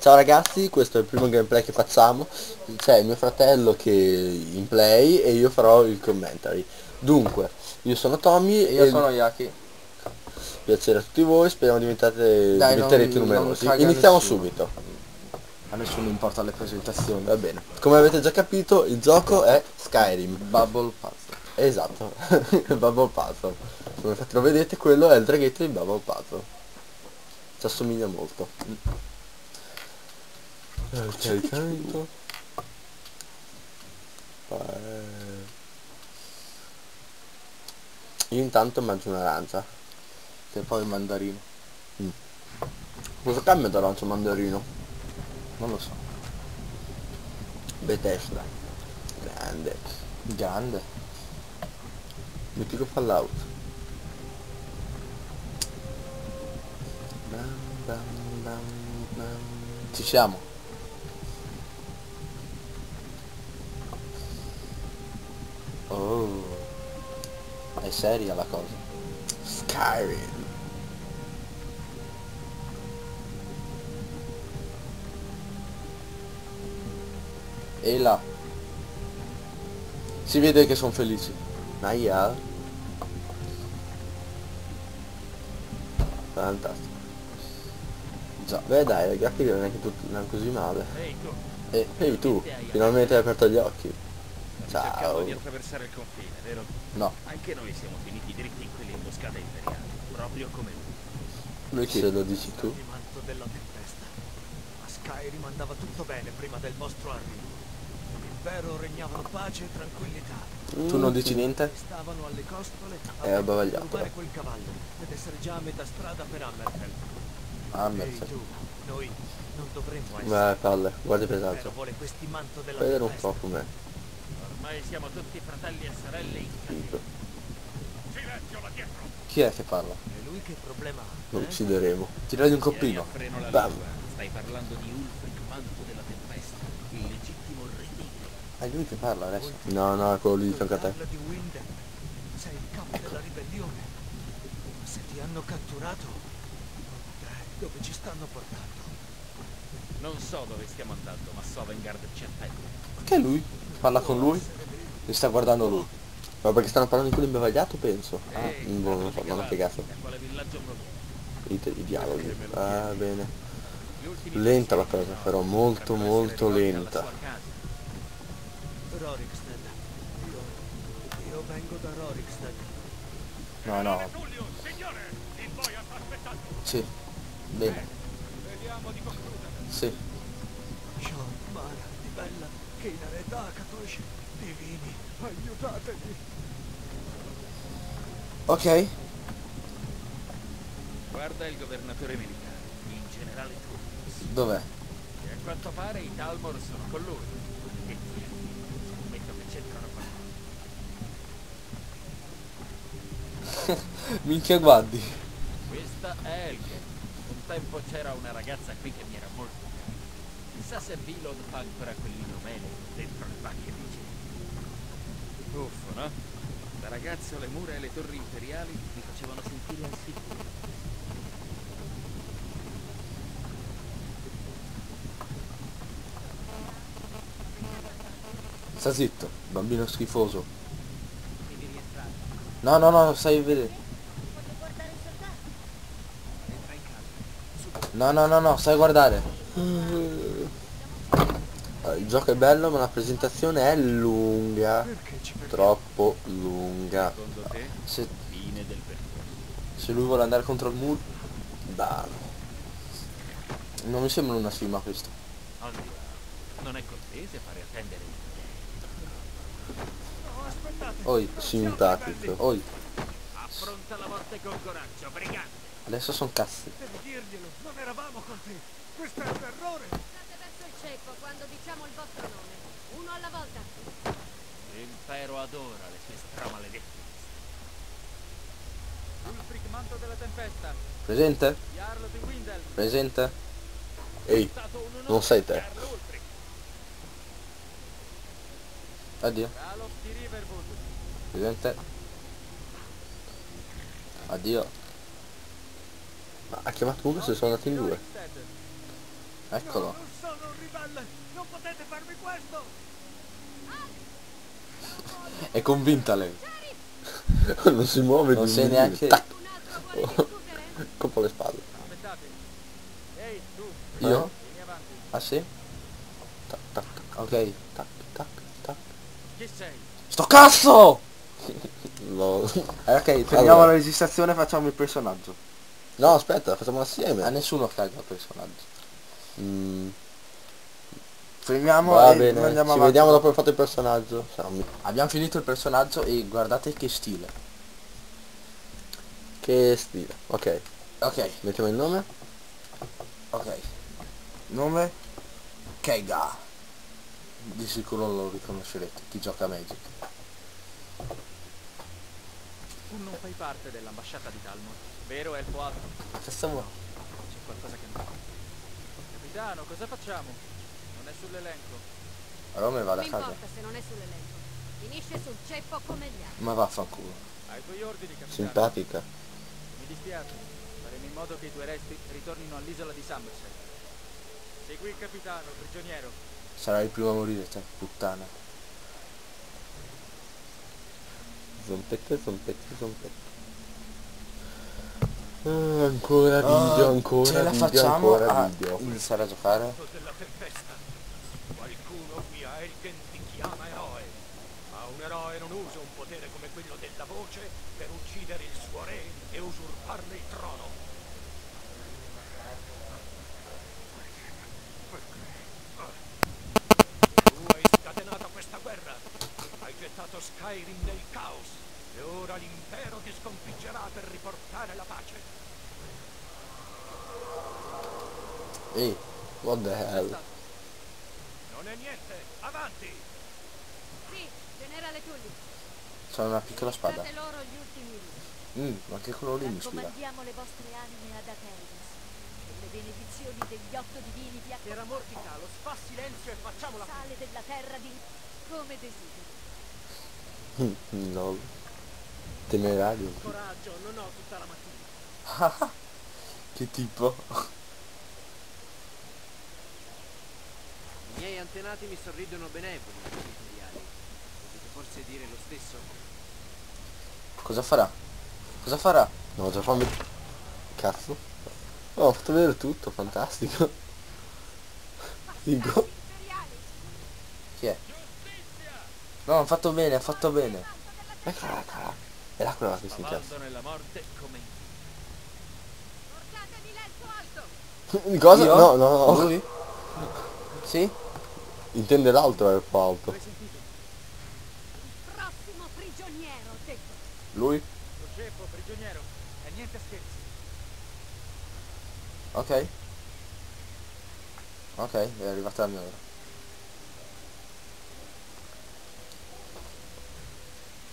Ciao ragazzi, questo è il primo gameplay che facciamo. C'è mio fratello che in play e io farò il commentary. Dunque, io sono Tommy E io sono Yaki. piacere a tutti voi, speriamo diventate, Dai, diventerete non- non numerosi. caga Iniziamo nessuno. subito. A nessuno importa le presentazioni. Va bene. Come avete già capito, il gioco è Skyrim. Bubble Puzzle. Esatto, Bubble Puzzle. Come infatti lo vedete, quello è il draghetto di Bubble Puzzle. Ci assomiglia molto. Eh, caricamento. Eh. Io intanto mangio un'arancia. Che poi il mandarino. Cosa cambia d'arancia mandarino? Non lo so. Bethesda. Grande. Grande. Mitico Fallout. Bam, bam. Ci siamo. Oh. È seria la cosa. Skyrim. E là. Si vede che sono felici. Naya. Fantastico. Già. Beh dai, i grafici non è che tutto non è così male. Tu, E Ehi tu, finalmente hai aperto gli occhi. Ciao. cercando di attraversare il confine, vero? no. Anche noi siamo finiti dritti in quell'imboscata imperiale, proprio come lui. Lui chi? Se lo dici tu. Il manto della tempesta. A Skyrim andava tutto bene prima del vostro arrivo. L'impero regnavano pace e tranquillità. Tu non dici niente? Stavano alle costole Eh, a abbavagliato. rubare quel cavallo ed essere già a metà strada per Hammerfell. Ah, tu, noi non dovremmo essere. Beh palle, guarda della Vedere un po' com'è. Ormai siamo tutti fratelli e sorelle in Figo. Silenzio là dietro! Chi è che parla? E lui che problema ha? Lo eh? uccideremo. Tirare di un coppino. Bam. lingua. Stai parlando di Ulfric Manto della Tempesta, il legittimo re È lui che parla adesso. No, no, è quello lì di fianco a te. Sei il capo Ecco. della ribellione. Se ti hanno catturato, dove ci stanno portando? Non so dove stiamo andando, ma Sovengard ci attende. Perché lui? Parla con lui? Mi sta guardando lui. Ma perché stanno parlando di quello imbavagliato penso? Ah, Ehi, boh, non so, non ho spiegato. I, i dialoghi. Ah bene. Lenta la cosa, però molto molto lenta. No, no. Sì. Bene. Vediamo di. Sì. Sean, Mara, Di Bella, Kinare, Dakatosh, divini, aiutatemi. Ok. Guarda il governatore militare, il generale Tullius. Dov'è? E a quanto pare i Talmor sono con lui. E tieni, scommetto che c'entrano qualcosa. Minchia guardi. Questa è Elke. Tempo c'era una ragazza qui che mi era molto cara. Chissà se Vilod fa ancora quell'inumene dentro le vacche vicine. Uffo, no? Da ragazzo le mura e le torri imperiali mi facevano sentire al sicuro. Sta zitto, bambino schifoso. Devi rientrare. No, no, no, stai a vedere. Entra in casa. No, no, no, no, stai a guardare. Eh, Il gioco è bello ma la presentazione è lunga. Troppo lunga. Secondo te? Se, Fine del percorso. se lui vuole andare contro il muro. Bah. Non mi sembra una stima questo. Non è cortese fare attendere i No, aspettate. Oi, Simpatico. oi. Affronta la morte con coraggio, brigante! Adesso sono cazzi. Devi dirglielo, non eravamo con te. Questo è un errore. Andate verso il ceppo quando diciamo il vostro nome. Uno alla volta. L'impero adora le sue stramaledette Ulfric manto della tempesta, Presente? Jarl di Windel, Presente? Ehi, non sei te. Addio. Ralof di Riverwood, Presente? Addio. Ma ha chiamato comunque se sono andati in due. Eccolo. Non sono un ribelle! Non potete farmi questo! È convinta lei. non si muove Non sei neanche- discutere? colpo alle spalle. Aspettate. Ehi, tu, Io? vieni avanti. Ah sì? Tac, tac, tac, Ok. tac, tac, tac. Chi sei? Sto cazzo! No. Ok, fermiamo Allora. la registrazione e facciamo il personaggio. No, aspetta, facciamo A assieme. nessuno caga il personaggio. Mm, Fermiamo va e bene, ci andiamo avanti. vediamo dopo ho fatto il personaggio. Un- Abbiamo finito il personaggio e guardate che stile. Che stile. Ok, Ok, mettiamo il nome. ok. Nome? Keiga. Di sicuro lo riconoscerete, chi gioca a Magic. Tu non fai parte dell'ambasciata di Talmor, vero Elfo Alto? Vuoi? C'è qualcosa che non... Capitano, cosa facciamo? Non è sull'elenco. Allora me vado Non a casa. importa se non è sull'elenco. Finisce sul ceppo come gli altri. Ma vaffanculo. Ai tuoi ordini, capitano. Simpatica. Mi dispiace. Faremo in modo che i tuoi resti ritornino all'isola di Somerset. Segui il capitano, prigioniero. Sarai il primo a morire, te, puttana. Zompette, zompette, zompette. Ah, ancora video, Ah, ancora ce la video, facciamo ancora a video. iniziare a giocare? Qualcuno qui a Elgen ti chiama eroe. Ma un eroe non usa un potere come quello della voce per uccidere il suo re e usurparne il trono. Tu hai scatenato questa guerra. Hai gettato Skyrim nel caos. E ora l'impero ti sconfiggerà per riportare la pace. Ehi, what the hell? Non è niente. Avanti! Sì, generale Tulli. Sono una piccola spada. Loro gli. Mm, ma che quello lì mi ispira. Raccomandiamo le vostre anime ad Ateris. E le benedizioni degli otto divini vi Era mortica, lo fa silenzio e facciamola. sale della terra di come desideri. no. Temerario. Coraggio, non ho tutta la mattina. Che tipo? I miei antenati mi sorridono benevoli. Potete forse dire lo stesso? Cosa farà? Cosa farà? No, già fammi... Cazzo. Oh, ho fatto vedere tutto, fantastico. Figo. Imperiali. Chi è? No, ha fatto bene, ha fatto bene. Eccola la cara. È là quella che si incazza. Abbandono la morte come Portatemi l'elfo alto. Cosa? Io? No, no, no. Lui? Sì? Intende l'altro elfo alto. Prossimo prigioniero, ho detto. Lui? Lo ceppo, prigioniero. E niente scherzi. Ok. Ok, è arrivata la mia ora.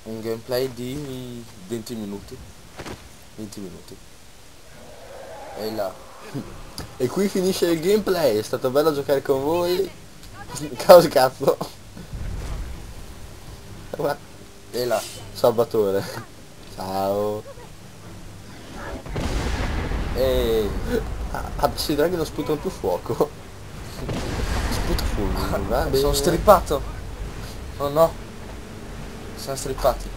Un gameplay di 20 minuti. 20 minuti. E là. E qui finisce il gameplay, è stato bello giocare con voi. Cazzo? Guarda, E là. Salvatore. Ciao. E Ah, adesso i draghi non sputano più fuoco. Sputa fulmine, va bene. sono strippato. Oh no. Siamo strippati.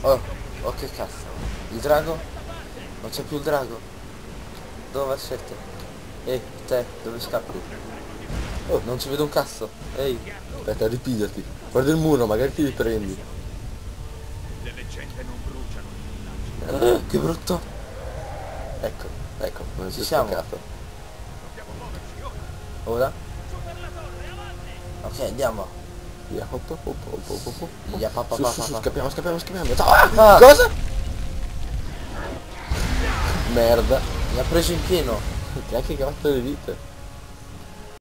Oh, oh che cazzo. Il drago? Non c'è più il drago. Dove siete? Ehi, te, dove scappi? Oh, non ci vedo un cazzo. Ehi. Aspetta, ripigliati. Guarda il muro, magari ti riprendi. Ah, che brutto. Ecco, ecco, non Ci si è siamo. Ora? Ok, andiamo. Via, hop, hop, hop, hop, hop, hop, hop. Via, pa, pa, Su, pa, su, pa, su, pa. scappiamo, scappiamo, scappiamo. Ah, Ah. Cosa? Merda. Mi ha preso in pieno. Ti ha anche cavato le vite.